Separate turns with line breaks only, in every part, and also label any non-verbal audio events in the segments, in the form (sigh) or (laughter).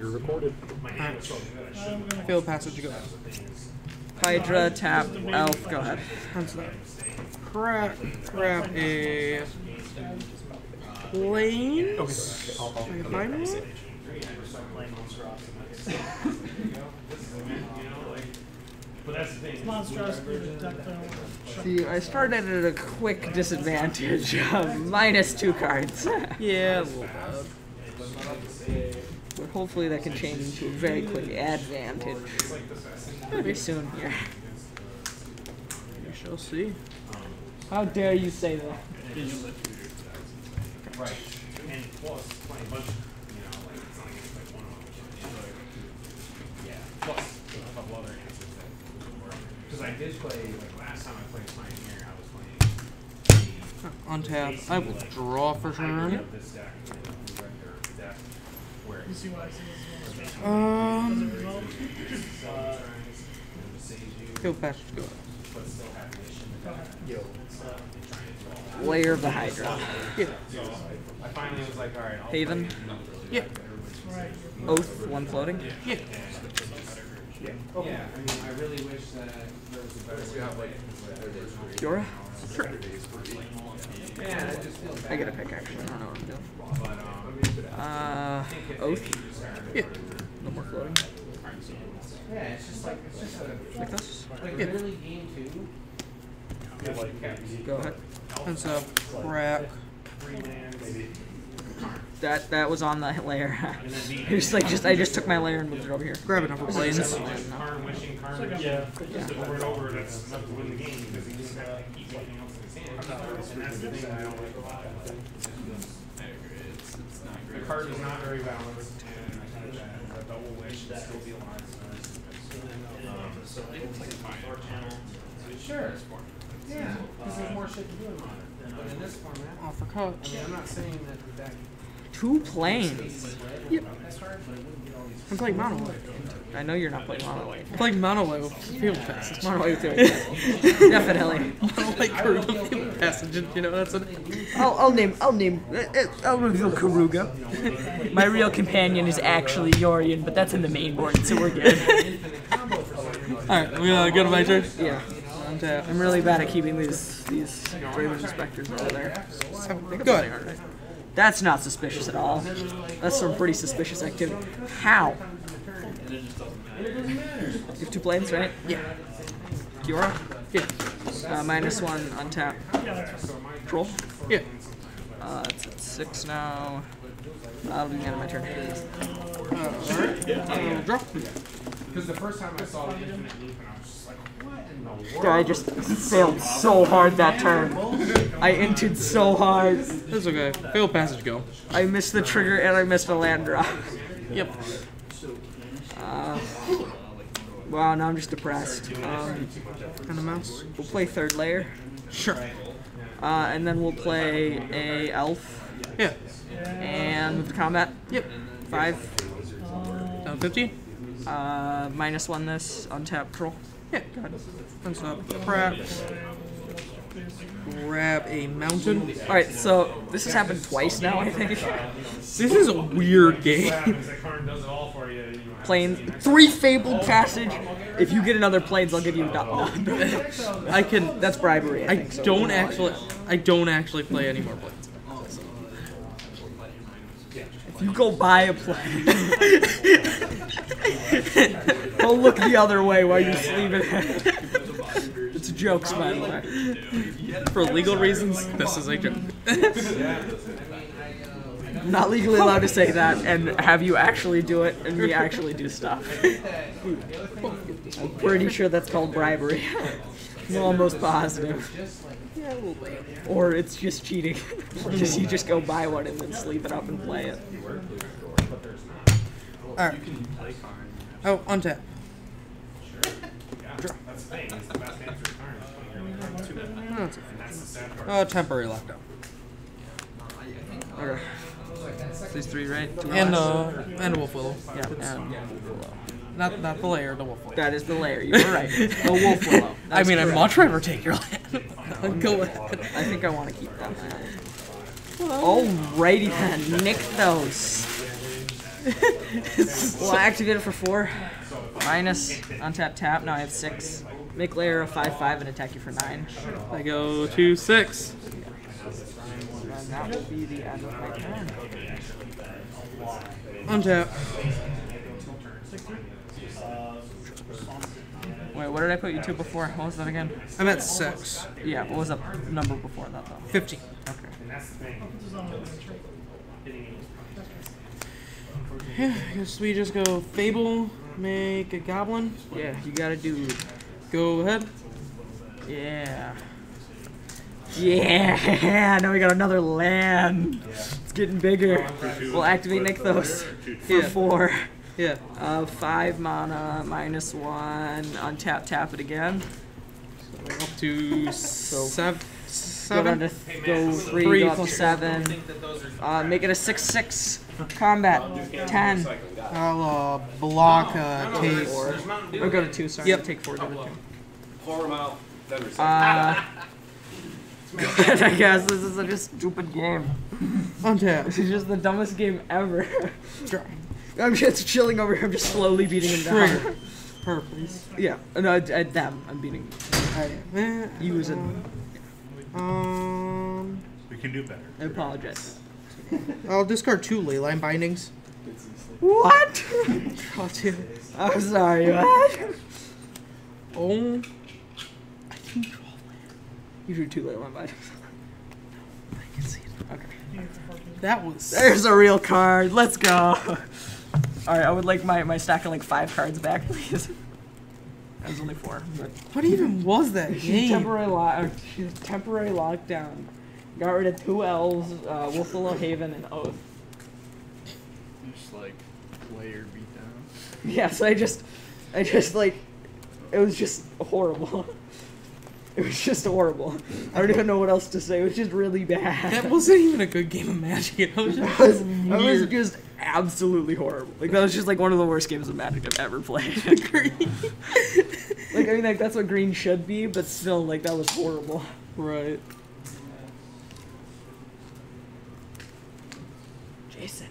You're recorded.
Field passage, to go ahead.
Hydra, tap, elf, go ahead.
That's that. Crap, crap a plane.
Okay. I'll, I'll,
I can find one?
See, I started at a quick disadvantage of minus two cards.
Yeah, (laughs) a little bit.
but hopefully that can change into a very quick advantage very soon here.
We shall see.
How dare you say that?
Right. And plus, playing a bunch, you know, like it's not like it's like one of them. Yeah. Plus a couple other answers that because I did play like last time I played Pioneer, I was playing the
On tap. I will draw for
hybrid
turn.
of this deck, you know, the regular deck, where it's
Um,
save you,
field passage, go ahead.
but still have mission.
Yo.
Layer of the Hydra.
Yeah.
I finally was like, all right, I'll
Haven,
Yeah.
Oath, one floating.
Yeah.
Yeah, Yeah. I mean, I really wish that there was a better way.
Yora?
Sure.
Yeah, it just feels bad.
I get a pick actually, I don't know what I'm doing.
Um,
Uh, Oath,
Yeah.
no more floating.
yeah, it's just like, it's just a,
Like this?
like
Yeah.
literally game two.
Go ahead.
That's a crack.
That that was on the layer. (laughs) just (laughs) like just I just took my layer and moved it over here.
Grab another planes.
Karn wishing, Karn wishing. Yeah. Just over and over, that's enough to win the game because he just kind of like else in his hand. That's the thing I don't like about it. The card is not very balanced and I think that a double wish should still be alive. Um, sure. Yeah, because there's more shit to do in modern. But in this format,
Off for cut.
I mean, I'm not saying that the deck
Two planes.
Yep.
that's hard, but it wouldn't get all these.
I'm playing mono.
I know you're not playing mono white.
I'm playing mono white with field passage.
Mono white too. (laughs) Definitely.
mono white Keruga field passage. You know, that's a.
I'll, I'll name I'll name uh, uh, I'll reveal Keruga. My real companion is actually Yorion, but that's in the main board, so we're good. (laughs)
Alright, we gonna go to my turn?
yeah. I'm really bad at keeping these these Raven inspectors over there.
Go ahead.
That's not suspicious at all. That's some pretty suspicious activity. How? You have two planes, right?
Yeah.
Kiora?
Yeah.
Uh, minus one untap. Troll?
Yeah.
Uh, it's at six now. That'll be the end of my turn.
Uh, draw.
Because the first time I saw the infinite loop, and I was just like, what in the world?
God, I just failed so hard that turn. I entered so hard.
That's okay. Field passage, go.
I missed the trigger and I missed a land drop.
Yep.
Uh, wow, now I'm just depressed. Um,
And a mouse.
we'll play third layer.
Sure.
Uh, and then we'll play a elf
Yeah.
and move to combat.
Yep.
Five.
Down 15?
Uh, minus one this untap troll.
Yeah. Go ahead. That's up. Crap. Grab a mountain.
All right, so this has happened twice now. I think.
This is a weird game.
happens that Karn does it all for you. you know,
Plane three fabled passage. If you get another planes, I'll give you a dot. (laughs)
I can.
That's bribery. I
I
so.
don't actually. I don't actually play any more planes.
If you go buy a plane, (laughs) (laughs) don't look the other way while you're sleeping. it's a jokes, by the way.
For legal reasons, this is a joke.
I'm not legally allowed to say that and have you actually do it and me actually do stuff. I'm pretty sure that's called bribery. I'm almost positive. Or it's just cheating. (laughs) just you just go buy one and then sleep it up and play it.
Alright. Oh, untap.
That's the thing. It's the best answer to Karn. is putting your.
Oh, that's
And that's the sad part.
Uh, temporary lockdown.
Okay. These three, right? Two
And
less?
uh, and a wolf willow.
yeah, and
Not not the layer, the wolf willow.
that is the layer. You were right. (laughs) The wolf willow.
I
That's
mean, I'd
correct.
much rather take your land. (laughs) Go ahead.
I think I want to keep that. Alrighty then, Nick those. (laughs) Well, I activate it for four. Minus untap tap. Now I have six. Make layer a five five and attack you for nine.
I go to six.
And that will be the end of my turn.
Untap.
Wait, what did I put you to before? What was that again?
I'm at six.
Yeah, what was the number before that though?
Fifteen.
Okay.
And that's the thing.
Yeah, (sighs) I guess we just go Fable, make a goblin.
Yeah, you gotta do.
Go ahead.
Yeah. Yeah. (laughs) Now we got another land. It's getting bigger. We'll activate Nykthos for
Yeah.
four.
Yeah.
Uh, five mana, minus one. Untap, tap it again.
So Up to (laughs) sev-
Go down
seven.
to th- go three,
Three
go up to
plus-
seven. Uh, make it a six six. Combat ten.
I'll uh, block uh, Tate.
Or go to two. Sorry.
Yep.
Take four. Go to two.
Pour them out. Then recycle.
Uh, I guess this is such a stupid game.
Untap.
This is just the dumbest game ever. (laughs) I'm just chilling over here. I'm just slowly beating him down.
Trigger. Her, please.
Yeah. No, at, at them. I'm beating. You as a-
Um,
We can do better.
I apologize. (laughs)
I'll discard two leyline bindings.
What? (laughs)
Draw two.
I'm sorry. What?
Oh. I can draw
You drew two late one by.
I can see it.
Okay.
That was.
There's a real card. Let's go. (laughs) All right. I would like my my stack of like five cards back, please. That was only four. But
What even was that
She's
game?
temporary lock. She's temporary lockdown. Got rid of two elves, uh, Wolfwillow Haven and Oath.
Just like player beatdown.
Yeah, so I just, I just like, it was just horrible. (laughs) It was just horrible. I don't even know what else to say. It was just really bad.
That wasn't even a good game of Magic. It was
That (laughs)
just
was, that was
weird.
just absolutely horrible. Like that was just like one of the worst games of Magic I've ever played. (laughs) like I mean, like that's what green should be, but still, like that was horrible.
right.
Jason.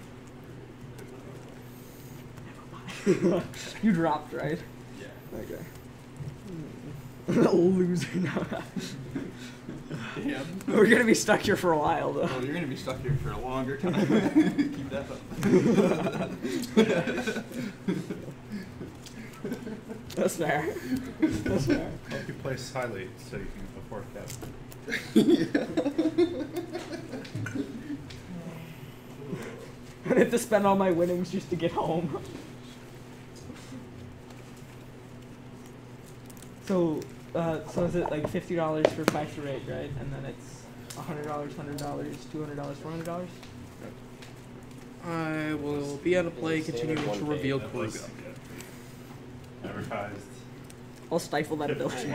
(laughs) you dropped, right? Yeah. Okay. (laughs) Loser now.
Yeah.
We're gonna be stuck here for a while, though.
Oh, you're gonna be stuck here for a longer time. (laughs) Keep that up. (laughs)
That's fair. That's fair.
Hope you play Silate so you can afford that. (laughs)
I have to spend all my winnings just to get home. So, uh, so is it like fifty dollars for five to rate, right? And then it's hundred dollars, hundred dollars, two hundred dollars, four hundred dollars.
I will be out of play, continuing to reveal
That advertised.
I'll stifle that ability.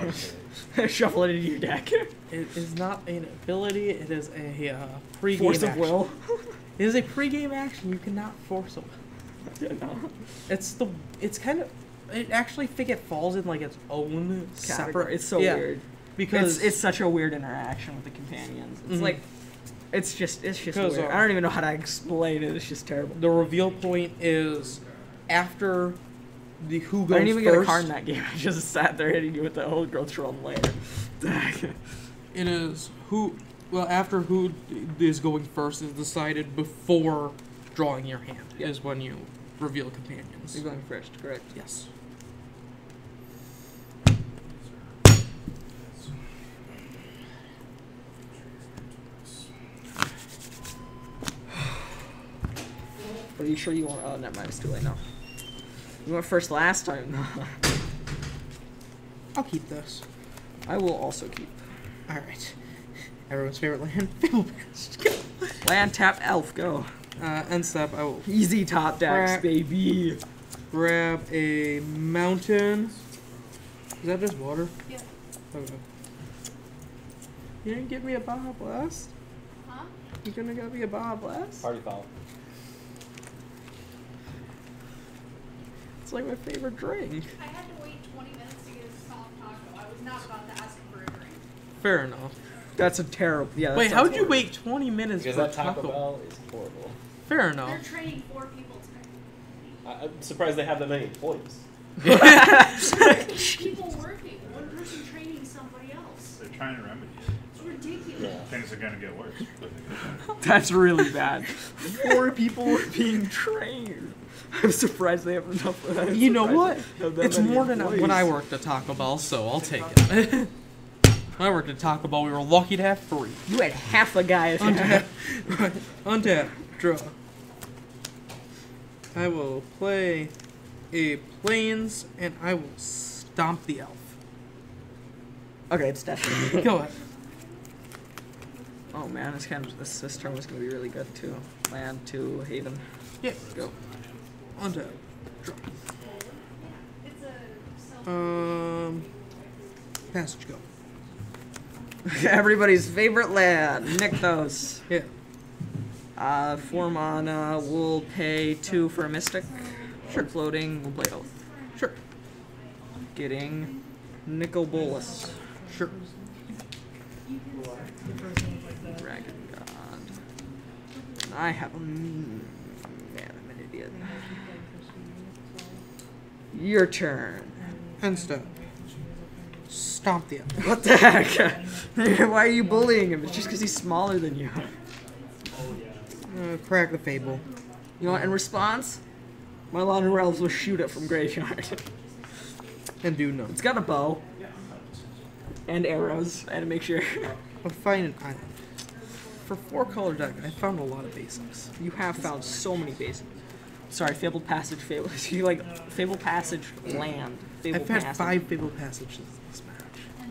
(laughs) Shuffle it into your deck.
It is not an ability. It is a uh, pre-game
Force of
action.
will.
It is a pre-game action. You cannot force it. (laughs)
Yeah, no.
It's the. It's kind of. It actually think it falls in like its own
Category.
separate.
It's so
yeah,
weird.
because
it's it's such a weird interaction with the companions. It's
Mhm.
like it's just it's just weird.
uh,
I don't even know how to explain it. It's just terrible.
the reveal point is after the who goes
I didn't even
first.
get a card in that game. (laughs) I just sat there hitting you with the old girl troll layer.
It is who. Well, after who is going first is decided before drawing your hand
Yeah.
is when you reveal companions.
You're going first, correct?
Yes.
Are you sure you want? Oh, never mind. It's too late now. You went first last time. (laughs)
I'll keep this.
I will also keep
All right. Everyone's favorite land, (laughs) Fabled Passage.
land tap elf. Go
uh, end step. I will
easy top decks,
Crap.
baby.
grab a mountain. Is that just water?
Yeah.
Okay. You didn't give me a Baja Blast?
Huh?
You gonna get me a Baja Blast?
Party foul.
It's like my favorite drink.
I had to wait 20 minutes to get a soft taco. I was not about to ask for a drink.
Fair enough.
That's a terrible. Yeah. that
Wait, how'd you wait 20 minutes
Because
for
that Taco
taco?
Bell is horrible.
Fair enough.
They're training four people today.
I- I'm surprised they have that many employees. (laughs)
People working, one person training somebody else.
They're trying to remedy it.
It's ridiculous.
Things are gonna get worse. but they get better.
That's really bad. (laughs) Four people were being trained. I'm surprised they have enough. I'm
You know what?
they have that
It's
many
more than when I worked at Taco Bell, so I'll take it. (laughs) when I worked at Taco Bell, we were lucky to have three.
You had half a guy.
Untap. right. Untap. Draw. I will play a plains and I will stomp the elf.
okay, it's definitely.
Go (laughs) ahead.
Oh man, this kind of this, this turn was gonna be really good too. Land to Haven.
Yeah.
Go.
Untap. Draw.
It's a.
Um. Passage go. (laughs)
Everybody's favorite land, Nykthos.
Yeah.
Uh, four mana. We'll pay two for a Mystic. Sure. Floating. We'll play Oath.
Sure.
Getting Nicol Bolas.
Sure.
Dragon God. I have a. Man, I'm an idiot. Your turn.
End step. Stomp the elf.
What the heck? (laughs) Why are you bullying him? It's just because he's smaller than you.
Uh, crack the fable.
You know what? In response, my Llanowar Elves will shoot it from graveyard. (laughs)
And do no.
it's got a bow. And arrows. And make sure
I'll find an island. For four color deck, I found a lot of basics.
you have found so many bases. Sorry, Fabled Passage, Fable. (laughs) You like Fabled Passage land. Fabled
I've had
Passage.
five Fabled passages in this match.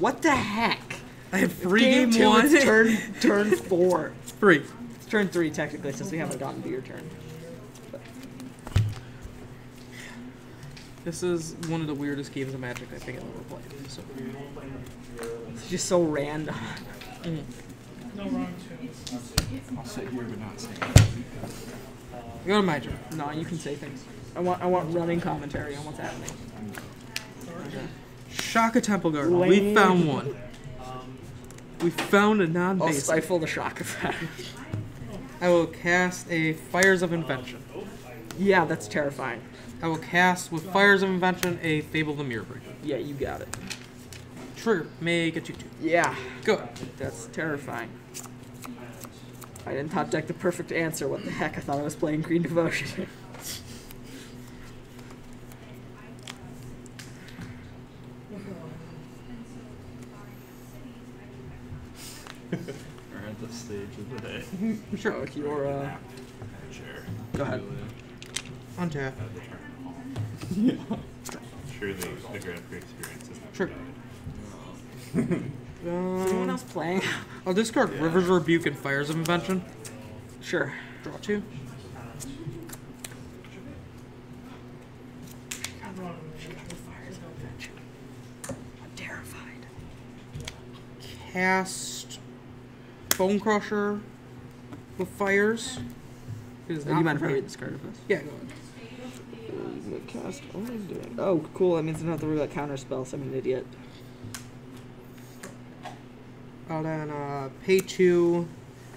What the heck?
I have three
game,
game, one.
turn turn four. (laughs)
three.
It's turn three technically since we haven't gotten to your turn.
This is one of the weirdest games of Magic I think I've ever played. So,
It's just so random. (laughs)
I'll sit here but not stand.
go to my turn.
No, you can say things. I want I want running commentary on what's happening.
Shaka Temple Garden. We found one. We found a
I'll
non-basic.
stifle the shock effect. (laughs)
I will cast a Fires of Invention.
yeah, that's terrifying.
I will cast with Fires of Invention a Fable the Mirror Breaker.
Yeah, you got it.
Trigger. Make a 2 2.
Yeah,
Go ahead.
that's terrifying. I didn't top deck the perfect answer. What the heck? I thought I was playing Green Devotion. (laughs)
We're at the stage of the day. (laughs)
Sure.
oh, you're uh.
Sure.
Go ahead.
Untap. (laughs)
Surely the Grand Prix experience is not
Sure.
bad.
Is (laughs) anyone
Um,
else playing?
I'll discard River's Rebuke and Fires of Invention.
Sure.
Draw two.
I'm terrified.
Cast Bonecrusher with Fires. It is
Oh, you
not
mind if I read this card first?
Yeah, go ahead.
Cast. What am I doing? Oh, cool. That means I don't have to worry about counter spells. I'm an idiot.
I'll then uh, pay two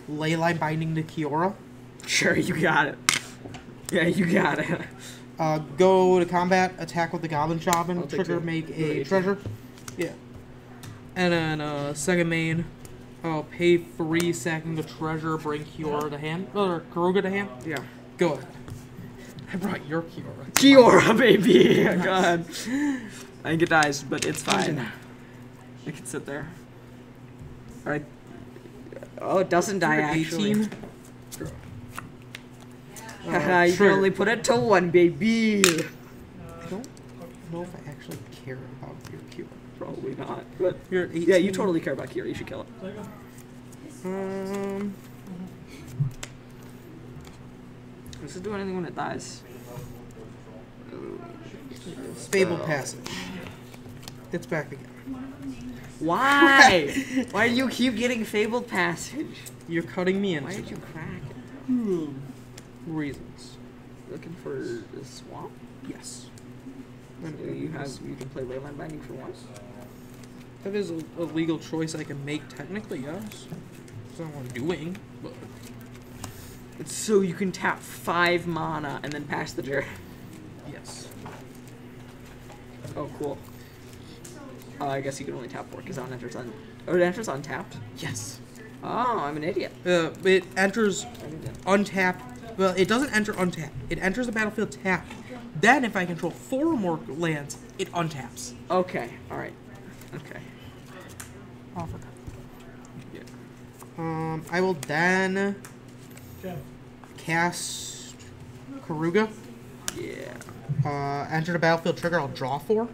Leyline Binding to Kiora.
Sure, you got it. Yeah, you got it.
Uh, go to combat, attack with the Goblin Shaman, trigger,
two.
make a treasure. Yeah. And then uh, second main, I'll pay three, sacking the treasure, bring Kiora to hand, or Keruga to hand.
Yeah.
Go ahead. I brought your Kiora.
Kiora, (laughs) baby! (laughs) Oh, God. I think it dies, but it's fine. I can sit there. Alright. Oh, it doesn't die, actually.
18.
Haha, you can only put it to one, baby!
I don't know if I actually care about your Kiora.
Probably not. But
You're
yeah, you totally care about Kiora. You should kill it.
Um,
Does this do anything when it dies?
Fable Passage. It's back again.
Why? (laughs) Why do you keep getting Fabled Passage?
You're cutting me
in.
Why
did you crack it?
reasons.
Looking for the swamp?
Yes.
You have you can play Leyline Binding for once.
That is a, a legal choice I can make technically, yes. That's not what I'm doing, but
So you can tap five mana and then pass the turn.
Yes.
Oh, cool. Oh, I guess you can only tap four because on enters on. Oh, it enters untapped.
Yes.
Oh, I'm an idiot.
Uh, it enters untapped. Well, it doesn't enter untapped. It enters the battlefield tapped. Then, if I control four or more lands, it untaps.
Okay. All right. Okay.
Offer.
Yeah.
Um, I will then cast Keruga.
Yeah.
Uh, enter the battlefield trigger. I'll draw four.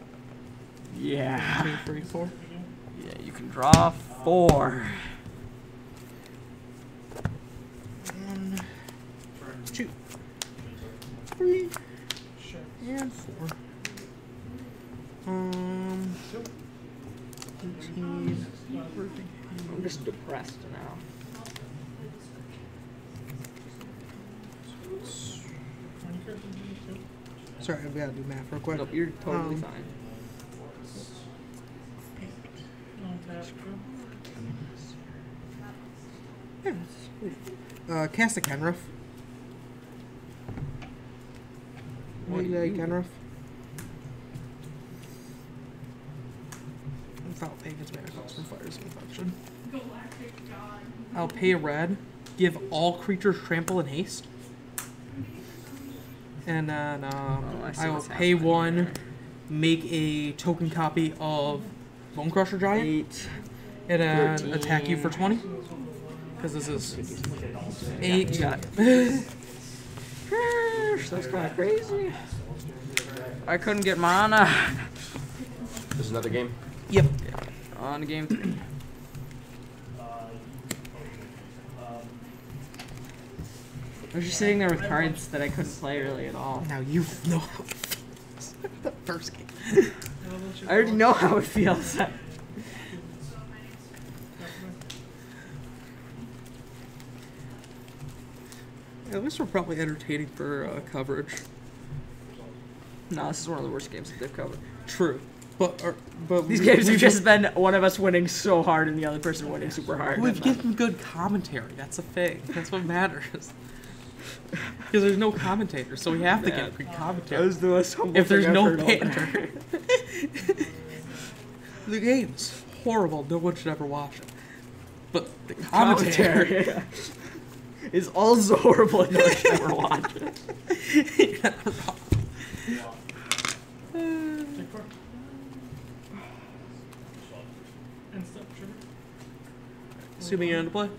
Yeah.
Three, three, four.
Yeah. You can draw four.
One, two, three, and four. Um, 18.
I'm just depressed now.
Sorry, I've got to do math real quick.
Nope, you're totally
Um,
fine.
Yeah, Uh, cast a Kenrith.
What do
Maybe a
you do?
Kenrith. Without paying its mana cost from Fire's Infection. I'll pay a red, give all creatures trample and haste. And then um,
Oh, I,
will pay one,
here.
make a token copy of Bonecrusher Giant,
Eight.
and then attack you for 20. Because this is 8.
You got it. That's kind of crazy. I couldn't get mana.
There's another game.
Yep.
On to game three. I was just sitting there with cards that I couldn't play really at all.
Now you know how it feels. (laughs) the first game. (laughs)
I already know how it feels.
At least we're probably entertaining for uh, coverage.
no, this is one of the worst games that they've covered.
True. But, uh, but
These
we-
games have just been one of us winning so hard and the other person winning super hard.
We've given good commentary. That's a thing. That's what matters. (laughs) Because there's no commentator, so we have to get good
That
commentary.
was the most humble
If there's no
I've heard all day.
banter, (laughs) the game's horrible. No one should ever watch it. But the commentary (laughs)
is also horrible and no (laughs) one should ever watch it.
you're not. Assuming you're on to play,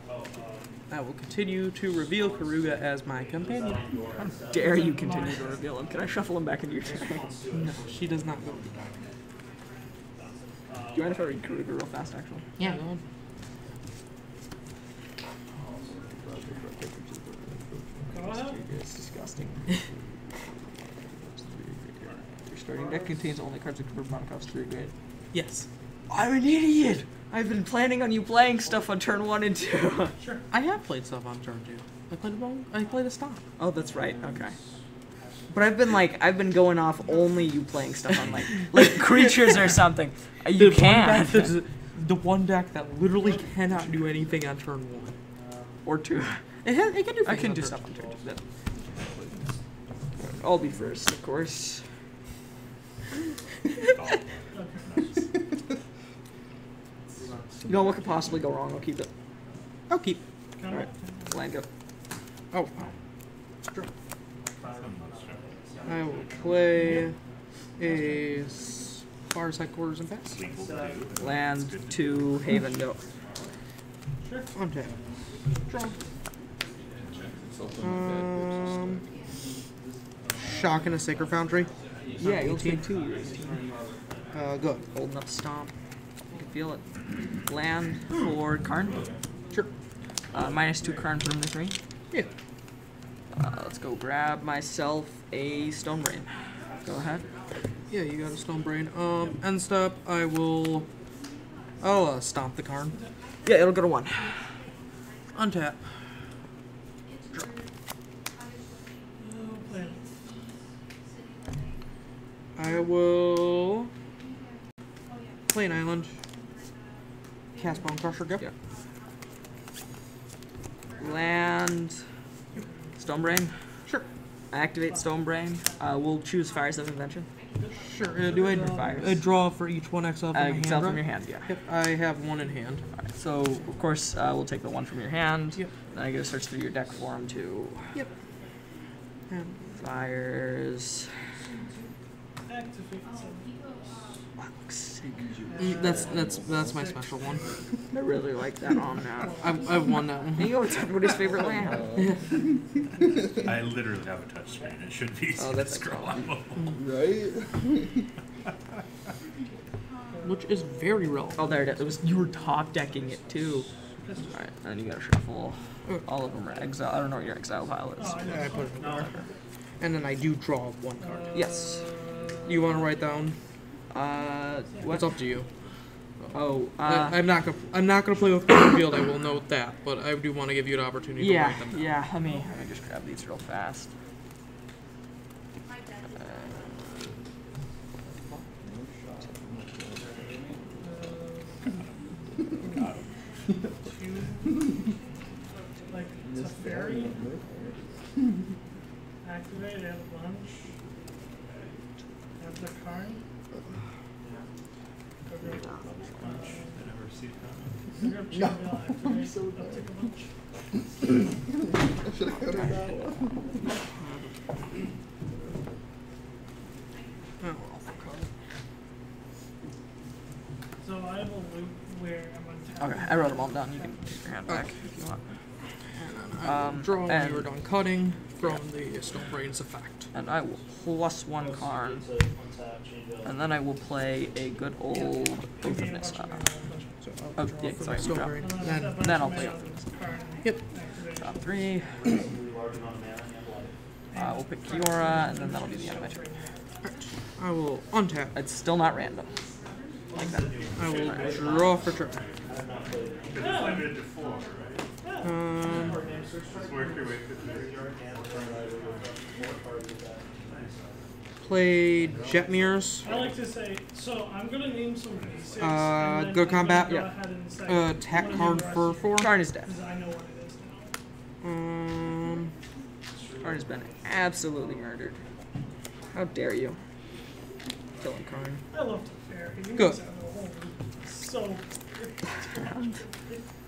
I will continue to reveal Keruga as my companion.
How Dare you continue to reveal him? Can I shuffle him back into your deck?
No, she does not go.
Do you mind if I read Keruga real fast, actually?
Yeah, go on.
It's disgusting. Your starting deck contains only cards that convert mana cost three grade.
Yes.
I'm an idiot! I've been planning on you playing stuff on turn one and two. (laughs) sure.
I have played stuff on turn two. I played a bone. I played a stop.
oh, that's right. Okay. But I've been like, I've been going off only you playing stuff on like, (laughs) like creatures or something. You
the
can't.
deck that's- the one deck that literally cannot do anything on turn one.
or two.
It, has, it can do.
I can do stuff on turn two. I'll be first, of course. You know what could possibly go wrong? I'll keep it.
I'll keep.
Alright. Land go.
Oh. Draw. I will play a s- Fireside Quarters and pass.
Land to Haven go.
Untap. Draw. Um. Shock in a Sacred Foundry.
Yeah, you'll
18.
take two. You're 18.
Uh, good.
Holding up stomp. You can feel it. Land for Karn.
Sure.
Uh, minus two Karn from the three.
Yeah.
Uh, let's go grab myself a Stone Brain. Go ahead.
Yeah, you got a Stone Brain. Um, end step, I will. I'll uh, stomp the Karn.
Yeah, it'll go to one.
Untap. I will play an island. Cast Bonecrusher. Go.
Yeah. Land Stone Brain.
Sure.
Activate Stone Brain. Uh, we'll choose Fires of Invention.
Sure. Uh, do I,
Fires.
I draw for each one exile from
Uh,
my hand?
exile from
right?
your hand, yeah.
Yep. I have one in hand.
Alright, so of course uh, we'll take the one from your hand.
Yep.
Then I go to search through your deck for him too.
Yep. And
fires.
Activate some.
mm, that's that's that's my special one.
I really like that on now.
I've, I've won that one.
Hey, yo, it's everybody's favorite land.
I literally have a touch screen. It should be easy
Oh,
to (laughs)
that's
scroll
excellent.
up.
Right?
Which is very relevant.
Oh, there it is. It was you were top decking it too. Alright, then you gotta shuffle. All of them are exile. I don't know what your exile pile is.
I put it in there. And then I do draw one card.
Yes.
You want to write down?
Uh, what?
It's up to you.
Oh,
I,
uh,
I'm not gonna. I'm not gonna play with Field. I will note that, but I do want to give you an opportunity to
yeah,
write them down.
yeah. Let me let me just grab these real fast.
My.
Like it's a fairy. Activate at lunch. Have the card.
I never see that.
Pick up Chain Mail, activate, I'll take a lunch.
I should have counted that one.
Oh, well, fuck off.
So I have a loop where I'm on tap.
Okay, I wrote them all down. You can take your hand back if you want.
I
Um,
draw when
and-
you are done cutting from the Stone Brain's effect.
And I will plus one card, and then I will play a good old Oath of Nissa.
bunch of mana, bunch
So
Oh, yeah,
from
sorry,
the Stone
drop.
Brain.
and
Then,
then I'll play
mana,
Oath of Nissa.
Yep.
activation.
Drop three. Uh, we'll pick Kiora, and then that'll be the end of my turn.
I will untap.
It's still not random. Like that.
I will draw for turn.
It's limited to four, right?
Um,
Just work your way through the
play Jet Mirrors.
I like to say, so I'm gonna name some basics.
Uh,
and
go combat?
Go
Yeah.
ahead and say
Uh, attack card for four.
Karn is dead.
Because I know what it is now.
Um,
Karn has been absolutely murdered. How dare you? Killing Karn.
I love the fair. You
Good.
guys have a whole so. (laughs)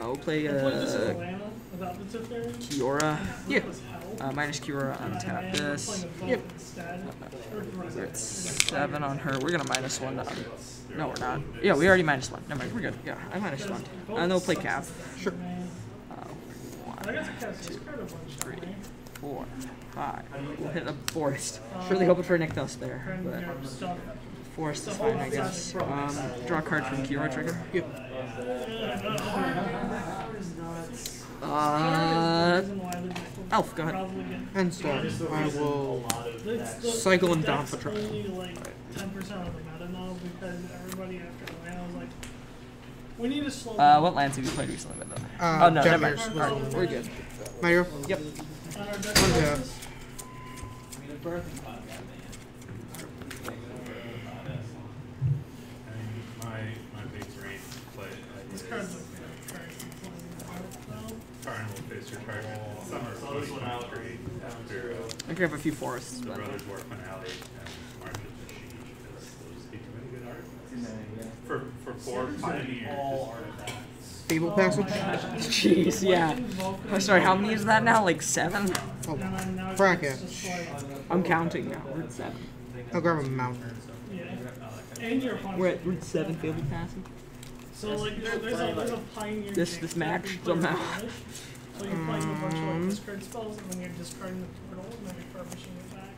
I will play uh,
Atlanta without the Teferi.
Kiora.
Yeah.
It was hell.
Uh, minus Kiora, untap
I ended up
this.
playing a vote
Yep.
We're at seven on her. We're gonna minus one. On, no, we're not. Yeah, we already minus one. Never mind. We're good. Yeah, I minus one. And then we'll play Cav.
sure.
Uh, one,
got to cast this card a bunch.
three, four, five. We'll hit a forest. Really hoping for a Nykthos there, but. Forest is fine, I guess. Um, draw a card from Kiora trigger.
Yep.
Uh,
Reason why they're
Elf, go ahead.
probably get-
End step. I will cycle and
the
down
deck's
for turn.
only like ten percent of the meta now because everybody after Atlanta was like, we need to slow
Uh, what lands have you played recently with them?
Uh,
oh no, never mind. Alright, we're good.
My hero.
Yep.
on our deck
Untap.
classes.
I mean, my, my base range play.
Card's like fair, fair.
Will face your target. Summer, so this one out. After
I could have a few forests,
the Brothers War finale and Marches of Siege, because those speak to many good art. For, for four pioneers.
Fable oh passage.
jeez, yeah. Oh, sorry, how many is that now? Like seven?
Oh,
And then now
Frack
it's
it.
I'm counting now. We're at seven.
I'll grab a mountain.
yeah. And your.
We're at, we're at seven fabled passing.
So like there, there's a there's a pioneer.
This- this match
you play with
somehow.
So you're playing a bunch of like mm-hmm. discard spells and then you're discarding the portal and then you're furbishing it back.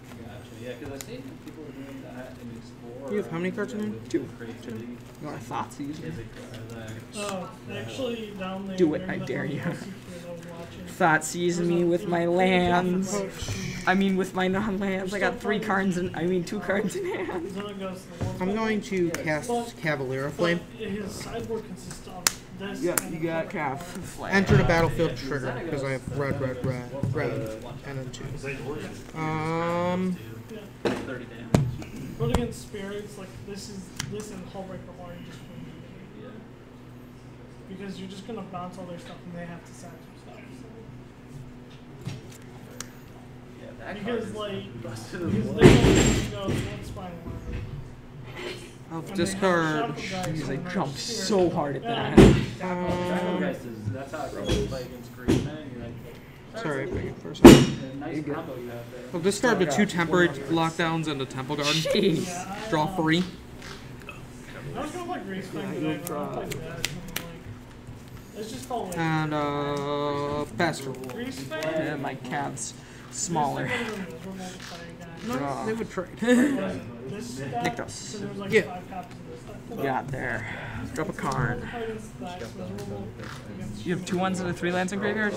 Yeah, because I've seen people doing that in Explorer.
You have how many cards in there?
Two.
Creativity.
You want thoughts easy?
Uh, oh, actually down there.
Do it, I dare you.
Hunter secret I was watching,
Thought sees me with my
a-
lands.
There's
I mean, with my non-lands. (laughs) I got three cards in. I mean, two cards in hand.
a- then it goes to the war
I'm going to cast Cavalier
But
Flame.
his sideboard consists of this.
Yeah, you got
flip
calf.
Enter the battlefield trigger because I have red, red, red, red, and then two. Um,
Yeah.
Thirty damage.
But against spirits, like this is this and Hullbreaker Horn just win the. Because you're just gonna bounce all their stuff and they have to sack some stuff. So. Because like, because they don't, you know, they won't spine one.
I'll
When they
discard.
Jeez, I
when they're
jumped so hard at
yeah,
that.
tap on
Dragon
the
Geist is, that's how I really play against green men. You're like,
Sorry, wait for a second.
a nice combo you have there.
I'll discard the two temporary lockdowns and the temple garden.
Jeez.
Draw three.
I was gonna like race fight today, but I don't like that. It's just called like
And uh, faster.
race fight.
And my calves smaller.
No, they would trade.
This (laughs)
Nick does.
so there was like
Yeah.
five copies of this.
Got there. Drop a card.
You
You have two ones and a three lands in graveyard?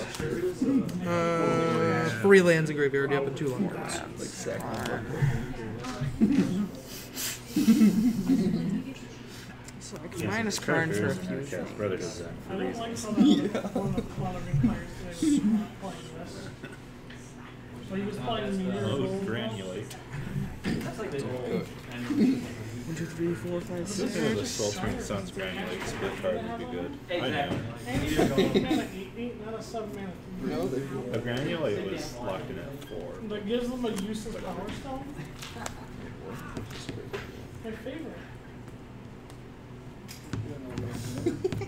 Uh, three lands in graveyard. Yep, and two lands.
So I can minus current for a few things.
Brothers.
I don't like how that one of the following players today was not playing this. So he was oh, playing me years
Oh,
old.
granulate.
That's like the old.
One, two, three, four, five, six.
The Sweltering Suns granulate split card would be good. I know.
And he's got a mana eight, eight, not a seven mana.
No, they
A granulate was locked in at four.
That gives them a useless power stone. (laughs) My favorite. (laughs)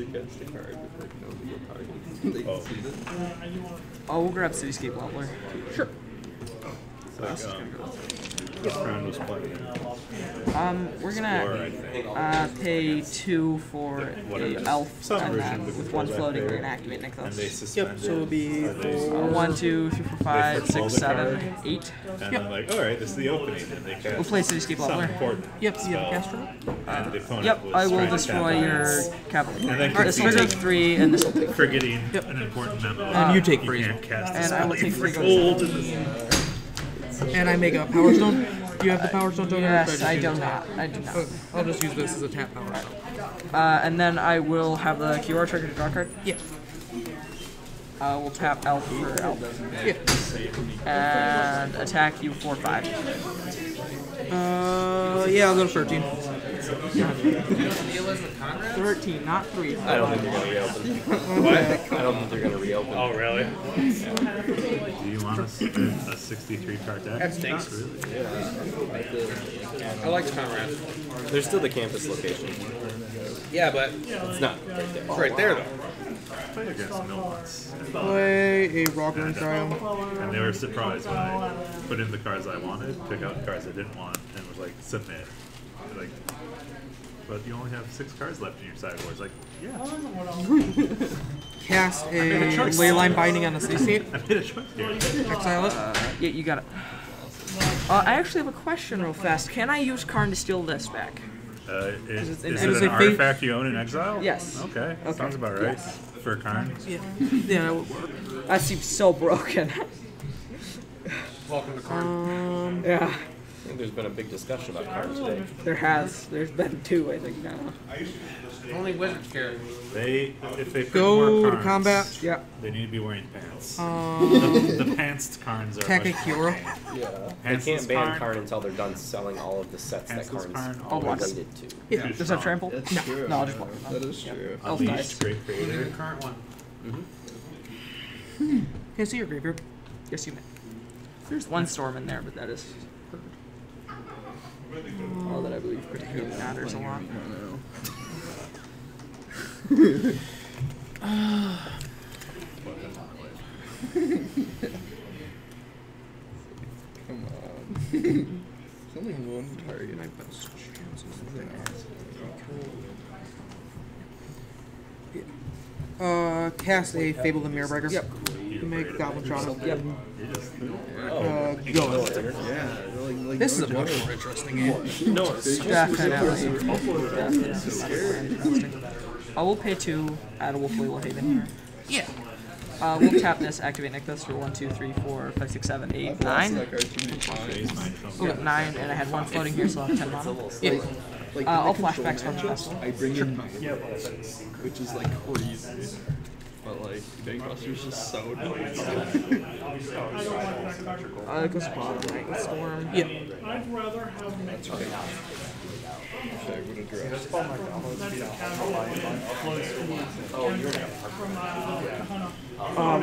They catch the card with like no legal target.
They
Oh.
see it.
Uh, I do want
Oh, we'll grab Cityscape Leveler. Sure.
It's like, um, this round was playing.
Um, we're gonna
think.
uh, pay two for the elf
Some
and then with one floating we're gonna activate
And they
Nykthos.
suspended.
so it'll be
uh, they-
Uh, one, two, three, four, five,
football
six,
the
seven,
card.
eight.
And then like, all right, this is the opening, and they cast
We'll play Cityscape
some
Leveler.
important
Yep, you
spell,
have Castro.
and the opponent
Yep, I will destroy your
out,
capital.
And then
This will take three, and this will take three.
forgetting an important memo.
And you take
you
freeze.
can't cast
And I will take three
freehold
goes.
in this.
And I make a power stone. Do you have the power stone token?
Yes, I
just
do not. I do not.
Okay, I'll just use this as a tap power stone.
Uh, and then I will have the Kiora trigger to draw a card.
Yeah.
I will tap Elf for Elf.
Yeah.
And attack you for five.
Uh, yeah, I'll go to 13.
13, not three.
I don't think they're gonna reopen. what? I don't think they're gonna reopen.
Oh, really? Do you want a 63 card deck?
That stinks.
Really?
I like Conrad. There's still the campus location.
Yeah, but
It's not right there.
it's right there though.
Played against them once,
Play a Rockland Triumph.
and they were surprised when I put in the cards I wanted, took out the cards I didn't want, and was like, submit. They're Like, but you only have six cards left in your sideboard. It's like, yeah, (laughs)
Cast a
made a choice.
Leyline Binding on the CC. (laughs)
I made a choice here.
Exile it.
Uh, yeah, you got it. Uh, I actually have a question real fast. Can I use Karn to steal this back?
Uh, is,
it's-
is
it
it
is
an
a fa-
artifact you own in exile?
Yes.
Okay,
Okay.
sounds about right.
Yes.
For Karn.
Yeah. (laughs) Yeah, that would work.
That seems so broken.
Welcome to Karn.
Um,
yeah,
I think there's been a big discussion about Karn today.
there has. There's been two, I think, now.
Only wizards care.
They, if they print
go
more
to
Karns,
combat.
Yeah.
they need to be wearing pants.
Um,
the, the pantsed Karns are
Attack a
much
Yeah. They can't ban
Karn.
Karn until they're done selling all of the sets that
Hansen's
Karn's
Karn
I'll
related to.
Yeah.
Too
Does that trample?
That's
no.
true.
No, I'll just walk.
That is true.
Elf
Unleashed,
dice.
great creator.
Current one.
Can I see your graveyard?
Yes, you may. There's one storm in there, but that is all that I believe particularly matters a lot.
Come on. (laughs) There's only one target.
My best chances there. Uh, cast a Fable the Mirror Breakers.
Yep.
Make Goblin Shaman.
Yep.
Uh, go.
Yeah, like, like
This is
no
a much
joke.
more interesting game.
no, it's Definitely. I will pay two, add a Wolfwillow Haven here.
Yeah.
Uh, we'll tap this, activate Nykthos for one, two, three, four, five, six, seven, eight,
I've lost
nine.
that card too many times.
Oh, yeah, nine, and I had one floating here, so I'll have ten mana.
Yeah.
Like,
Uh,
in
I'll
the control
flashbacks from the
matchups,
festival.
I bring in my Impulses, which is like crazy. But like, Bankbuster's just so nice.
I don't like that card.
It goes bottom right with Storm.
Yeah.
I'd rather have Nick.
Shag would address.
That's a casual.
Oh, you're
From,
Um,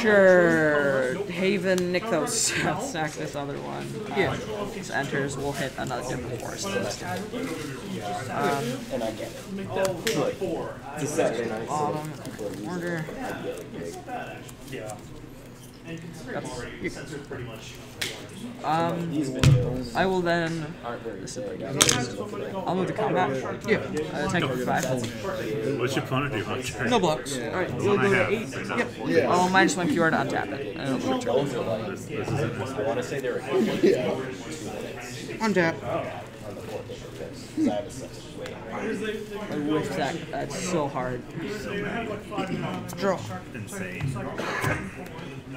sure. Haven Nykthos. (laughs) Sack this other one.
Yeah.
This enters. We'll hit another different force. Um,
And I get it.
Make that four.
It's a Saturday night. so
bottom
people are using
order.
it. I get it, big.
Yeah. And considering already the sensor's pretty much.
Um, I will then.
aren't very big.
I'll move to combat.
Yeah.
Uh, attack for five.
What's your opponent do turn?
No blocks.
Alright, you'll
I
go to eight.
Yep.
Yeah.
Oh, minus one QR to untap it. And it'll return.
Those are like,
This, this.
I want to say they're minutes
Untap.
on the fourth of because I have a six.
I whiff that. That's so hard.
Draw.
Insane.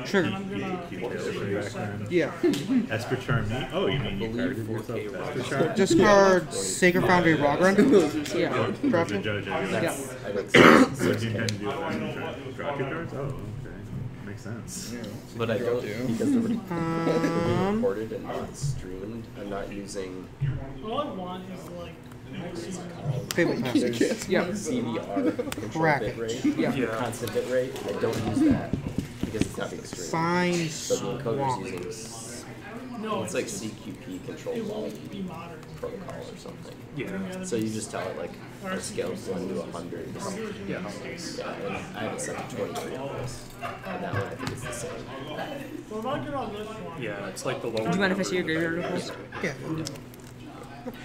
Trigger.
Keep the other thing back then.
Yeah. (laughs)
Esper Charm me? Oh, you mean you targeted yourself Esper Charm?
Discard (laughs) Sacred Foundry Rogran.
Yeah.
Drop it.
judge,
Yeah.
guess.
I think six.
What do you intend to do with that? Draw two cards? Oh, okay. Makes sense.
But I don't because the re-
Um,
recorded and not streamed. I'm not using
All I want is like next season.
Fabled (laughs) Passage.
Yeah.
CDR control
Correct.
Yeah.
Constant bit rate. I don't use that because it's not being streamed.
Fine
So the encoder's
Swamp.
using s-
No,
it's like CQP control
it
quality
won't be modern.
protocol or something.
Yeah.
So you just tell it like our scale's one to a hundred.
Yeah.
Yeah, and I have it set to twenty-three on this. And that one I think is the same.
Well, if I get on this one,
Yeah, it's like the low.
Do you mind if I see your graveyard reports?
Yeah.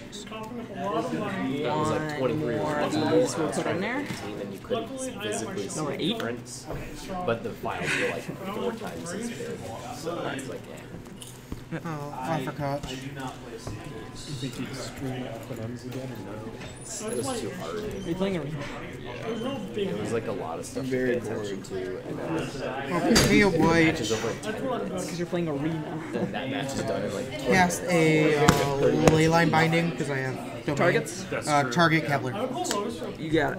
It's costing us a lot of money.
That was like
One
twenty-three or
more of these we'll put in there.
And you couldn't
Luckily, I have my
physically see
Number
the
eight?
difference, but the files were like four times as big. So it's like, yeah.
Oh, uppercut.
It was too hard.
Are you playing a
There's no.
It was like a lot of stuff to pay attention to, and then
Okay, a white.
matches over in ten
That's what I'm
minutes.
Because you're playing arena.
Then that match is done in like twenty
Cast a uh, (laughs) leyline binding because I have domain.
Targets?
Uh, target Kevlar.
I pull those from
You got it.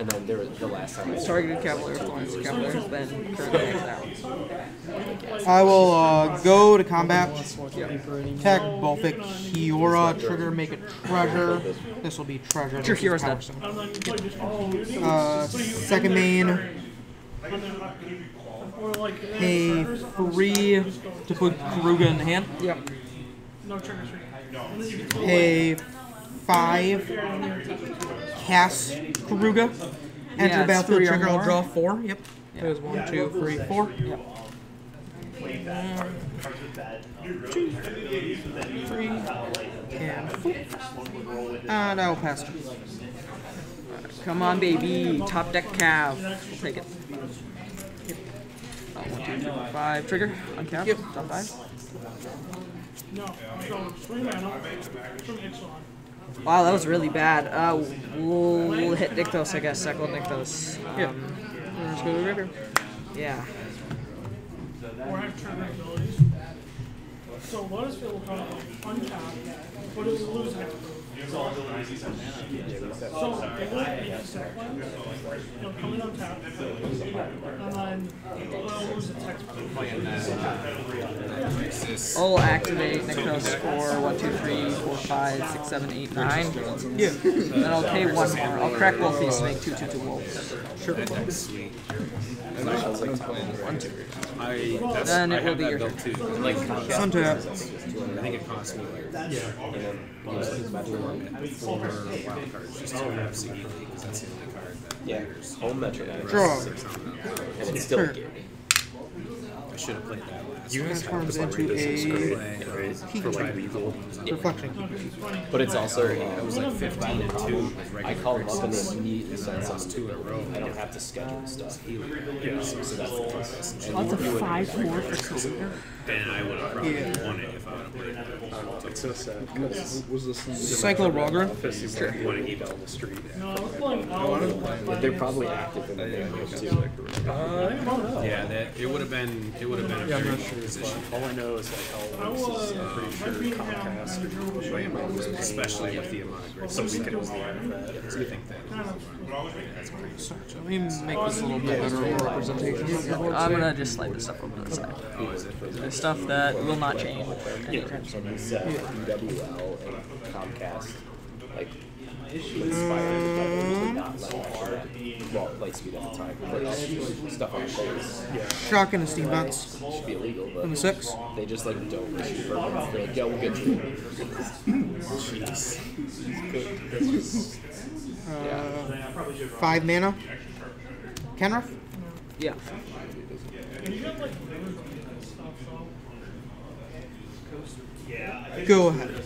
And then there was the last time I
Targeted Cavalier, Florence Cavalier has been currently maxed.
I will uh, go to combat. Attack Balfic Kiora. Trigger. Make a treasure. This will be treasure.
Sure,
versus
Kiora's
Power
dead.
Stone.
And then you play just Call of Duty.
Uh, second main.
And then, or like, and then
Pay
triggers on the
three
side, just go-
to put Keruga in the hand.
Yep.
No triggers. And then you can
Pay five. Cast
Keruga.
Enter
it's
battlefield
three or
trigger. I'll draw four. Yep. There's one, two, three, four.
Yep.
Two, three, and four. And I'll pass. turn.
Come on, baby. Top deck Cav. We'll take it. Uh, one, two, three, four, five. Trigger. Uncap.
Yep.
Top five.
No, I'll go three mana from Ixalan.
Wow, that was really bad. Uh, we'll, we'll hit Nykthos, I guess. Cycle Nykthos. Um,
Yep. Let's go to the river.
Yeah.
Or have trigger abilities. So Lotus Field will come untap, but it will lose hexproof. So it won't be a one. It'll come in untap, and then it'll lose its.
I'll activate Nykthos for one, two, three, four, five, six, seven, eight, nine.
Yeah.
Then I'll pay one more. I'll crack both these to make two, two, two wolves.
I, that's,
Then
I
it will
have
be
that
your
built
turn.
too. Like,
Untap.
I think it costs me like
And then
four wild cards just to have CD because that's the only card that
yeah, home metro.
Draw.
six on that.
And it's still
Sure.
a.
I should have played that last.
Transforms into a Heat
for like
check.
lethal.
Reflection.
But it's also uh,
It was like 15 and 2
I call them
cards.
up and they immediately send
Lost
something.
two in a row.
I don't have to schedule stuff.
Yeah, so that's the process.
That's a five, four for Keruga.
And I would have probably won it if I would have played oh, that.
It's so sad because was this in
Cycle
Sure.
When he fell the street.
No, I was playing
But they're probably active in the game too.
Uh, yeah, that it would have been it would have been a very good position.
All I know is like uh,
I
how
was.
Uh, I'm pretty sure Comcast or Waymo
especially with the amount of grid
So we
system.
can was the end of that.
I think that that's pretty
Let me make this a little bit better of a representation. of.
I'm gonna just slide this stuff over to the side.
Oh, is it?
There's stuff that will not change anytime
So
soon.
we set UWL and Comcast Like, well, light speed at the time. Like, stuff on boats
Shotgun and steam vents.
should be illegal, but
Number six.
they just like don't issue permits. They're like, yeah, we'll get to it. Jeez.
Uh, five mana. Kenrith?
Yeah.
And you got like rivers and stuff, so.
Go ahead.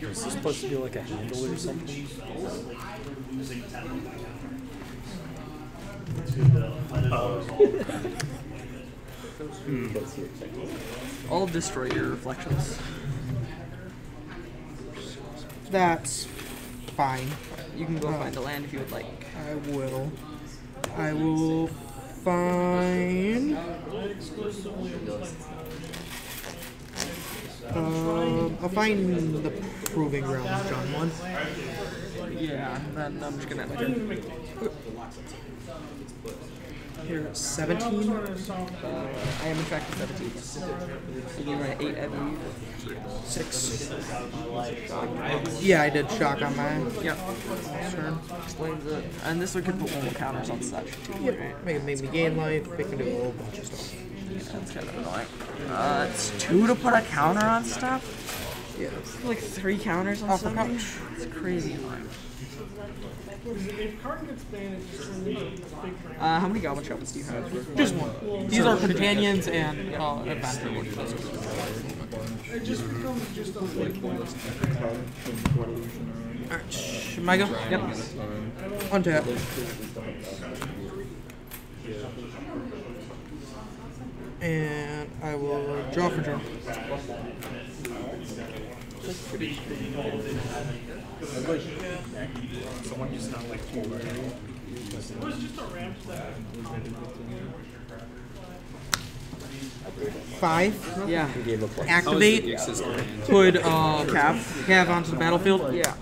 Is this supposed to be like a handle or something? (laughs)
I'll destroy your reflections.
That's fine.
You can go uh, find the land if you would like.
I will. I will find. Um, I'll find the Proving Grounds, John one.
Yeah, then I'm just gonna.
Here, 17.
Uh, I am in fact a 17. You run 8, I believe.
6. Yeah, I did shock on mine.
Yep.
turn.
Explains it. And this one could put one more counters on such.
Yep. Make, make me gain life, make me do a whole bunch of stuff.
Yeah, that's kind of annoying. Uh, it's two to put a counter on stuff?
Yeah.
Like three counters on something? It's crazy annoying. Uh, how many Goblin Shovels do you have?
Just one. These are companions and uh, adventure.
It just becomes just a.
Alright, sh- am I go?
Yep.
Untap. And I will draw for turn.
It was just a ramp that.
Five.
Yeah.
Activate.
Gix's command.
Put uh, Cav. Cav onto the battlefield.
Yeah.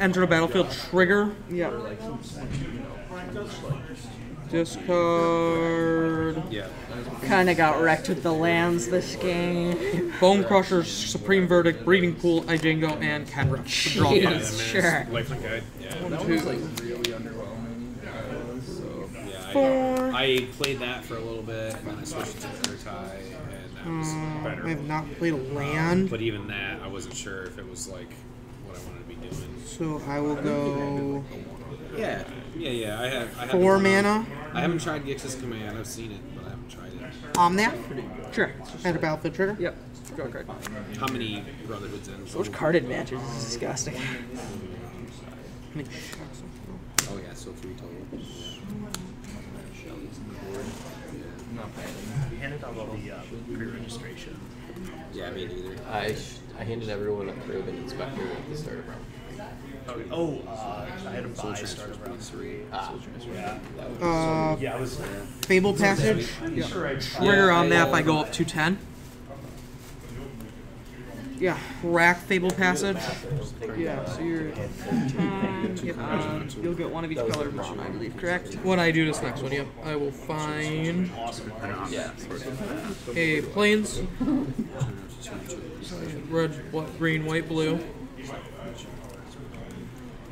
Enter the battlefield. Trigger.
Yeah.
Discard.
Yeah.
Kinda got wrecked with the lands this game.
Bonecrusher, Supreme Verdict, Breeding Pool, Ijango, and Kenra. So draw
Jeez.
five.
Sure.
Lifelink guide. Yeah.
That was like really underwhelming. Uh, so
Yeah,
Four.
I, I played that for a little bit, and then I switched to Urtai, and that was
Um,
better.
I have not played a land,
But even that, I wasn't sure if it was like what I wanted to be doing.
so I will go
Yeah, yeah, yeah. I have. I
four mana.
I haven't tried Gix's command. I've seen it, but I haven't tried it.
Omnath.
Sure.
Enter battlefield trigger.
Yep. Draw a card.
How many Brotherhoods in?
So much card advantage. This is disgusting.
Let me check something.
Oh yeah, so three total.
not bad.
We handed out all the uh, pre-registration.
Yeah, me neither.
I, I handed everyone a Craven Inspector at the start of round.
Oh, oh uh, I had a buy start around three.
Ah,
Yeah.
Uh,
Yeah, I was.
Fabled Passage.
Sure, I
Trigger on that if I go up to 10.
Yeah.
rack Fabled Passage.
Yeah, so you're at 10. Yep. Uh, you'll get one of each color brown, I believe, correct?
When I do this next one, yep, I will find
Yeah.
a plains. (laughs) Red, what, green, white, blue.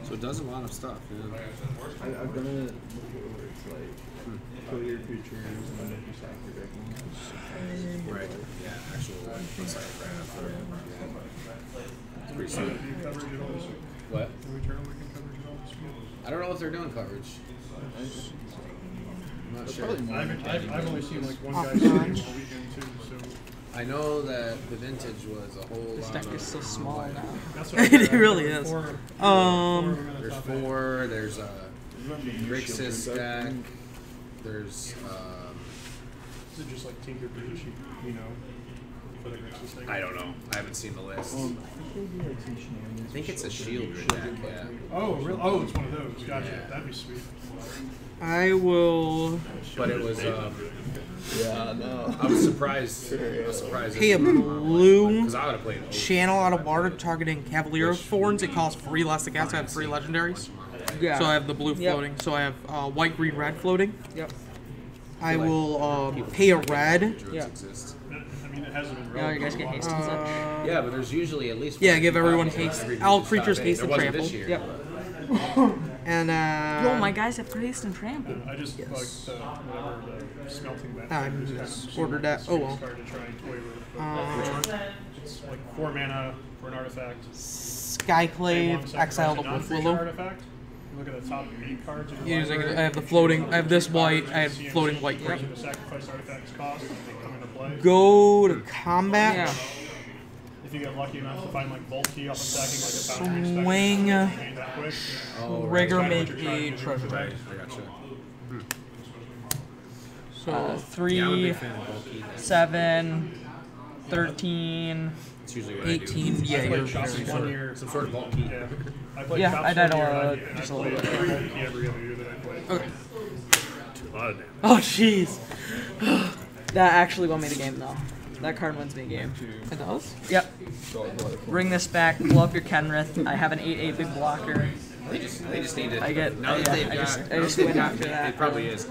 So it does a lot of stuff. Yeah.
I, I've done it before where it's like hmm. kill your creatures and then you sack your deck.
Right. Yeah. Actual like inside graph. Or, yeah. Pretty sweet. What? I don't know if they're doing coverage. I'm not sure.
I've, I've, I've only seen like one
Off
guy
the
stream all weekend too, so.
I know that the vintage was a whole
This
lot
deck is so small now.
That's (laughs) what
It
got.
really is.
Four-
Um,
There's four. There's a Grixis deck. There's um,
Is it just like Tinker Beach, you know, for the Grixis thing?
I don't know. I haven't seen the list.
Um, I think they do like some shenanigans.
I think it's a shield
shield
deck. Yeah.
Oh, really? Oh, it's one of those. Gotcha.
Yeah.
That'd be sweet.
I will
But it was. Um,
Yeah, no.
I was surprised. I was surprised.
pay a blue
Because I would have played.
Channel out of water targeting Cavalier of Thorns. It costs three less to cast. I have three legendaries.
Yeah.
So I have the blue
Yep.
floating. So I have uh, white, green, red floating.
Yep.
I will uh, pay a red.
Yeah.
exist.
I mean, it hasn't been.
Yeah, you guys get haste and such.
Uh,
Yeah, but there's usually at least.
Yeah, give everyone haste- all creatures haste and trample.
Yep. (laughs)
and uh,
Yo, my guys have haste and trample.
I just like the whatever the smelting that.
I'm
thing,
just
just
ordered that. Oh, well.
Card to try and toy with. but
Uh,
It's like four mana for an artifact. Pay one
Skyclave,
sacrifice
exile
a
the
non-creature
Willow.
artifact. Look at the top eight cards. of your
Using, I have the floating.
choose
I have this white. I have floating white
versus
green.
The sacrifice artifacts cost as they come into play.
Go to combat.
Yeah.
If you get lucky enough to find like Vault Key off of stacking like a boundary
Swing.
spectre, that quick.
Oh, right.
Trigger make
what
a treasure.
Right, I gotcha.
So
Uh,
Yeah, I'm a
three,
big fan of bulky.
seven, thirteen.
It's usually what I do.
18. Yeah,
played
you're
Shops
very
one
good.
Some sort of bulk key.
Yeah. I played
Yeah, I died
one year,
a lot,
and
just
I
a little bit.
Every other year that I played.
Okay.
A lot of damage.
Oh jeez. (sighs)
That actually won me the game though. That card wins me a game.
It does.
Yep. Bring this back. Blow up your Kenrith. I have an 8-8 big blocker.
They just, they just need to.
I get-
Now that
yeah,
they've
I
got,
just- I just
that they've
went after that.
It probably is.